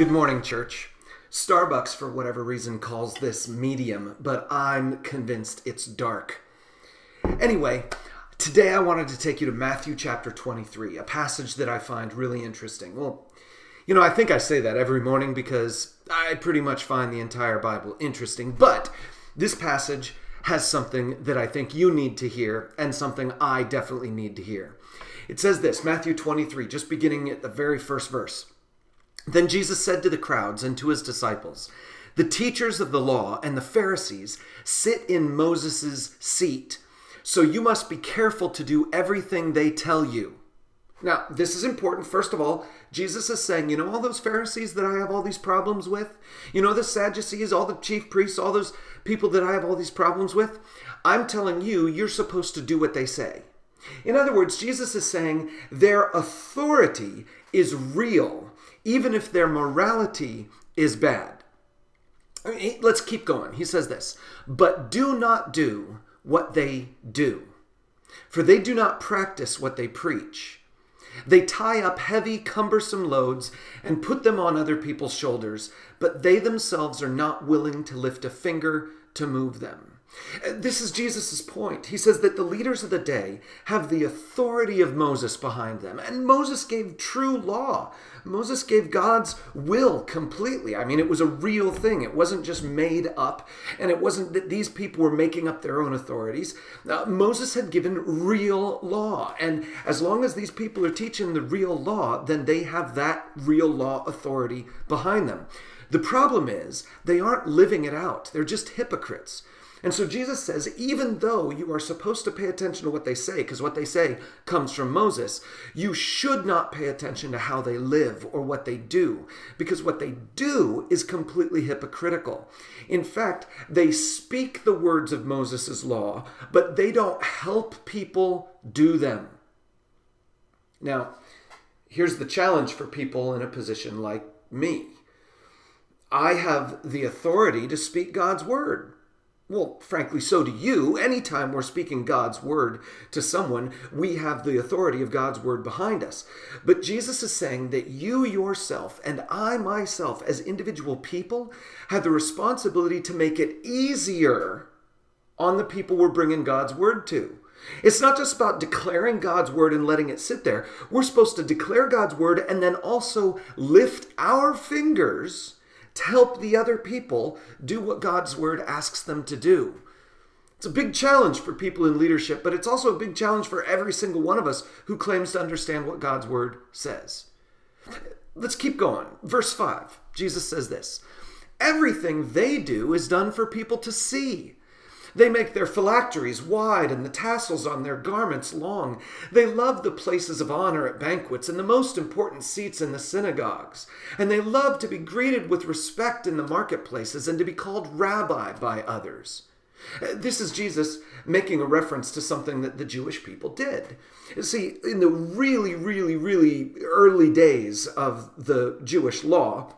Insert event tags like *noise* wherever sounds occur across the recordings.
Good morning, church. Starbucks, for whatever reason, calls this medium, but I'm convinced it's dark. Anyway, today I wanted to take you to Matthew chapter 23, a passage that I find really interesting. Well, you know, I think I say that every morning because I pretty much find the entire Bible interesting, but this passage has something that I think you need to hear and something I definitely need to hear. It says this Matthew 23, just beginning at the very first verse. Then Jesus said to the crowds and to his disciples, The teachers of the law and the Pharisees sit in Moses' seat, so you must be careful to do everything they tell you. Now, this is important. First of all, Jesus is saying, you know, all those Pharisees that I have all these problems with, you know, the Sadducees, all the chief priests, all those people that I have all these problems with, I'm telling you, you're supposed to do what they say. In other words, Jesus is saying their authority is real, even if their morality is bad. Let's keep going. He says this, but do not do what they do, for they do not practice what they preach. They tie up heavy, cumbersome loads and put them on other people's shoulders, but they themselves are not willing to lift a finger to move them. This is Jesus' point. He says that the leaders of the day have the authority of Moses behind them. And Moses gave true law. Moses gave God's will completely. I mean, it was a real thing. It wasn't just made up, and it wasn't that these people were making up their own authorities. Uh, Moses had given real law. And as long as these people are teaching the real law, then they have that real law authority behind them. The problem is they aren't living it out, they're just hypocrites. And so Jesus says, even though you are supposed to pay attention to what they say, because what they say comes from Moses, you should not pay attention to how they live or what they do, because what they do is completely hypocritical. In fact, they speak the words of Moses' law, but they don't help people do them. Now, here's the challenge for people in a position like me I have the authority to speak God's word. Well, frankly, so do you. Anytime we're speaking God's word to someone, we have the authority of God's word behind us. But Jesus is saying that you yourself and I myself, as individual people, have the responsibility to make it easier on the people we're bringing God's word to. It's not just about declaring God's word and letting it sit there. We're supposed to declare God's word and then also lift our fingers to help the other people do what God's word asks them to do. It's a big challenge for people in leadership, but it's also a big challenge for every single one of us who claims to understand what God's word says. Let's keep going. Verse 5, Jesus says this Everything they do is done for people to see. They make their phylacteries wide and the tassels on their garments long. They love the places of honor at banquets and the most important seats in the synagogues. And they love to be greeted with respect in the marketplaces and to be called rabbi by others. This is Jesus making a reference to something that the Jewish people did. See, in the really, really, really early days of the Jewish law,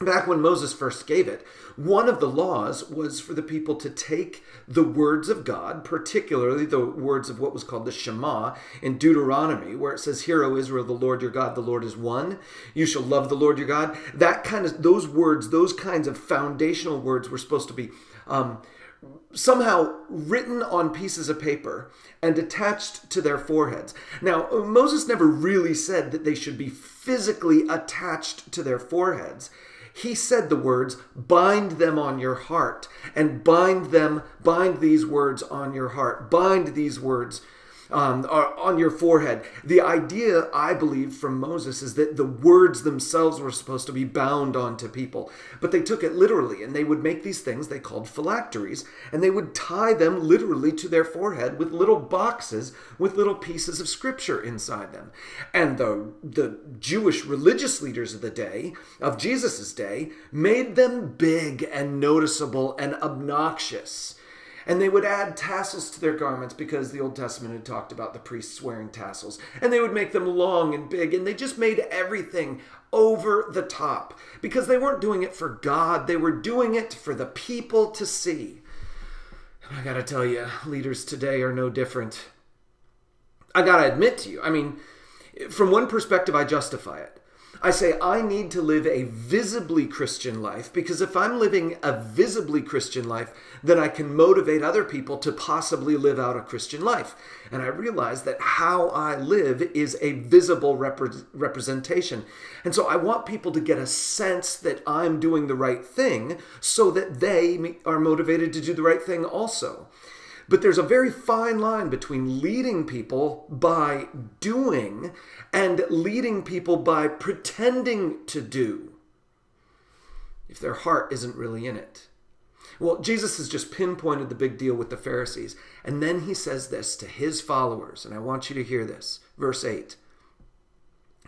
back when Moses first gave it, one of the laws was for the people to take the words of God, particularly the words of what was called the Shema in Deuteronomy, where it says, Hear, O Israel, the Lord your God, the Lord is one. You shall love the Lord your God. That kind of, those words, those kinds of foundational words were supposed to be um, somehow written on pieces of paper and attached to their foreheads. Now, Moses never really said that they should be physically attached to their foreheads he said the words, bind them on your heart, and bind them, bind these words on your heart, bind these words um, are on your forehead. The idea, I believe, from Moses is that the words themselves were supposed to be bound onto people. But they took it literally, and they would make these things they called phylacteries, and they would tie them literally to their forehead with little boxes with little pieces of scripture inside them. And the, the Jewish religious leaders of the day, of Jesus' day, made them big and noticeable and obnoxious. And they would add tassels to their garments because the Old Testament had talked about the priests wearing tassels. And they would make them long and big. And they just made everything over the top because they weren't doing it for God, they were doing it for the people to see. And I gotta tell you, leaders today are no different. I gotta admit to you, I mean, from one perspective, I justify it. I say I need to live a visibly Christian life because if I'm living a visibly Christian life, then I can motivate other people to possibly live out a Christian life. And I realize that how I live is a visible repre- representation. And so I want people to get a sense that I'm doing the right thing so that they are motivated to do the right thing also. But there's a very fine line between leading people by doing and leading people by pretending to do if their heart isn't really in it. Well, Jesus has just pinpointed the big deal with the Pharisees. And then he says this to his followers, and I want you to hear this. Verse 8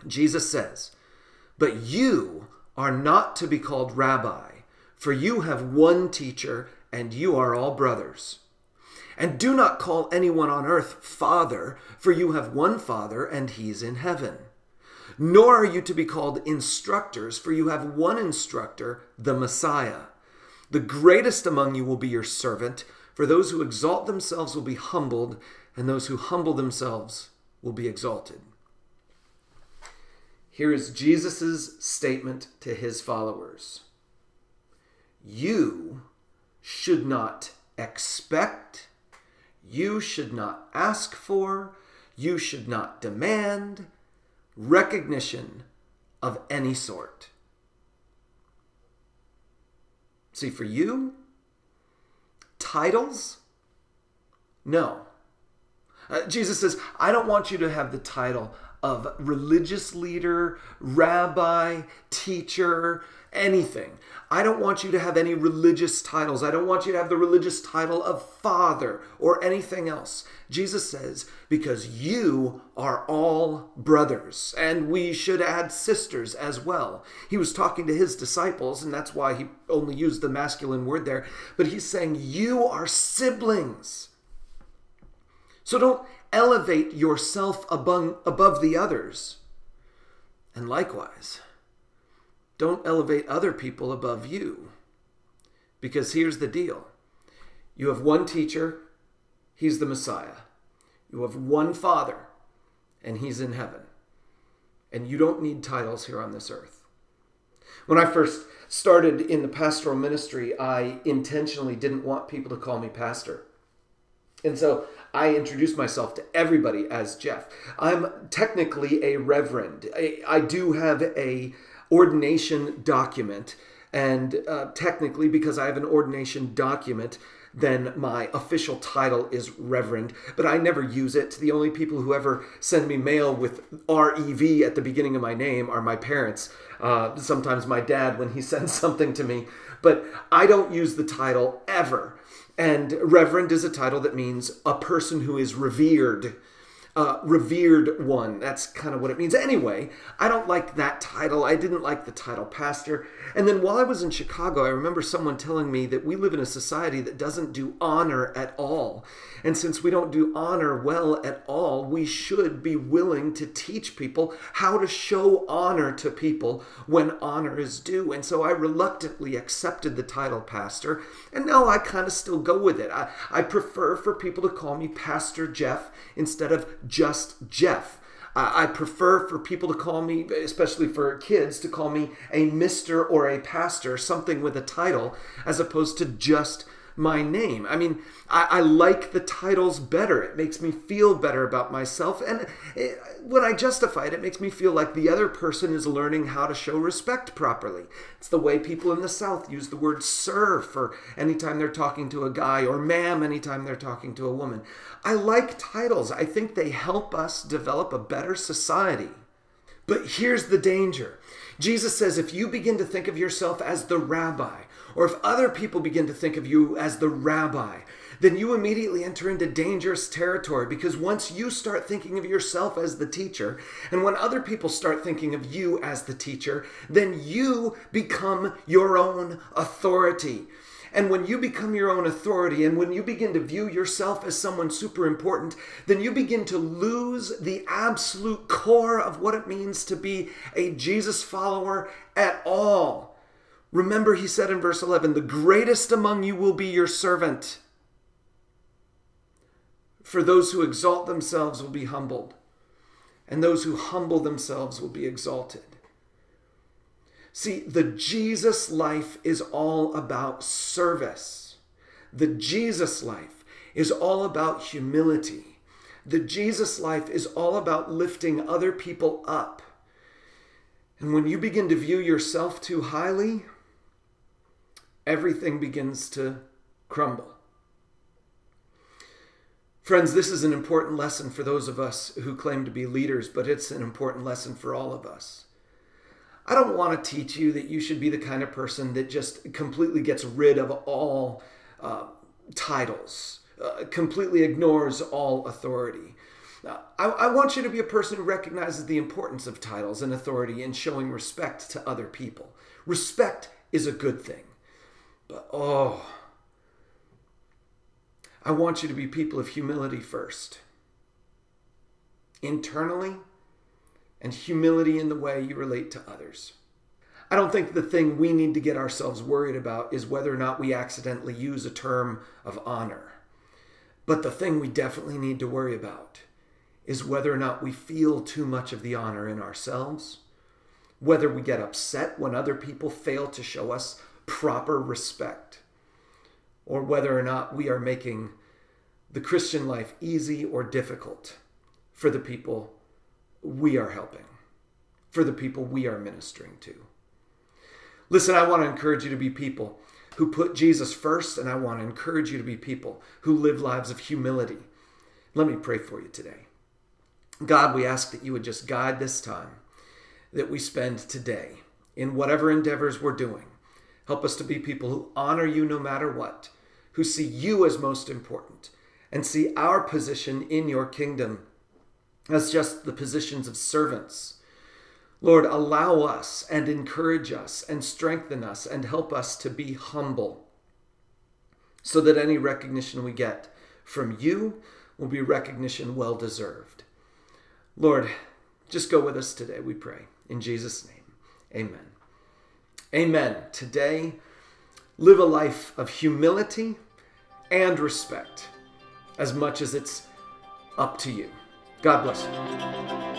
Jesus says, But you are not to be called rabbi, for you have one teacher, and you are all brothers. And do not call anyone on earth Father, for you have one Father, and he's in heaven. Nor are you to be called instructors, for you have one instructor, the Messiah. The greatest among you will be your servant, for those who exalt themselves will be humbled, and those who humble themselves will be exalted. Here is Jesus' statement to his followers You should not expect you should not ask for, you should not demand recognition of any sort. See, for you, titles? No. Uh, Jesus says, I don't want you to have the title of religious leader, rabbi, teacher, anything. I don't want you to have any religious titles. I don't want you to have the religious title of father or anything else. Jesus says, because you are all brothers, and we should add sisters as well. He was talking to his disciples, and that's why he only used the masculine word there. But he's saying, you are siblings. So don't elevate yourself above, above the others. And likewise, don't elevate other people above you. Because here's the deal you have one teacher, he's the Messiah. You have one Father, and he's in heaven. And you don't need titles here on this earth. When I first started in the pastoral ministry, I intentionally didn't want people to call me pastor. And so I introduced myself to everybody as Jeff. I'm technically a reverend. I, I do have a ordination document. And uh, technically, because I have an ordination document, then my official title is Reverend, but I never use it. The only people who ever send me mail with REV at the beginning of my name are my parents. Uh, sometimes my dad when he *laughs* sends something to me, but I don't use the title ever. And Reverend is a title that means a person who is revered uh, revered one. That's kind of what it means. Anyway, I don't like that title. I didn't like the title pastor. And then while I was in Chicago, I remember someone telling me that we live in a society that doesn't do honor at all. And since we don't do honor well at all, we should be willing to teach people how to show honor to people when honor is due. And so I reluctantly accepted the title pastor. And now I kind of still go with it. I, I prefer for people to call me Pastor Jeff instead of just Jeff. I prefer for people to call me, especially for kids, to call me a Mr. or a pastor, something with a title, as opposed to just my name. I mean, I, I, like the titles better. It makes me feel better about myself. And it, when I justify it, it makes me feel like the other person is learning how to show respect properly. It's the way people in the South use the word sir for anytime they're talking to a guy or ma'am anytime they're talking to a woman. I like titles, I think they help us develop a better society. But here's the danger. Jesus says if you begin to think of yourself as the rabbi, or if other people begin to think of you as the rabbi, then you immediately enter into dangerous territory because once you start thinking of yourself as the teacher, and when other people start thinking of you as the teacher, then you become your own authority. And when you become your own authority and when you begin to view yourself as someone super important, then you begin to lose the absolute core of what it means to be a Jesus follower at all. Remember, he said in verse 11, the greatest among you will be your servant. For those who exalt themselves will be humbled, and those who humble themselves will be exalted. See, the Jesus life is all about service. The Jesus life is all about humility. The Jesus life is all about lifting other people up. And when you begin to view yourself too highly, everything begins to crumble. Friends, this is an important lesson for those of us who claim to be leaders, but it's an important lesson for all of us. I don't want to teach you that you should be the kind of person that just completely gets rid of all uh, titles, uh, completely ignores all authority. Uh, I, I want you to be a person who recognizes the importance of titles and authority and showing respect to other people. Respect is a good thing. But oh, I want you to be people of humility first. Internally, and humility in the way you relate to others. I don't think the thing we need to get ourselves worried about is whether or not we accidentally use a term of honor. But the thing we definitely need to worry about is whether or not we feel too much of the honor in ourselves, whether we get upset when other people fail to show us proper respect, or whether or not we are making the Christian life easy or difficult for the people we are helping, for the people we are ministering to. Listen, I want to encourage you to be people who put Jesus first, and I want to encourage you to be people who live lives of humility. Let me pray for you today. God, we ask that you would just guide this time that we spend today in whatever endeavors we're doing. Help us to be people who honor you no matter what, who see you as most important, and see our position in your kingdom as just the positions of servants. Lord, allow us and encourage us and strengthen us and help us to be humble so that any recognition we get from you will be recognition well deserved. Lord, just go with us today, we pray. In Jesus' name, amen. Amen. Today, live a life of humility and respect as much as it's up to you. God bless you.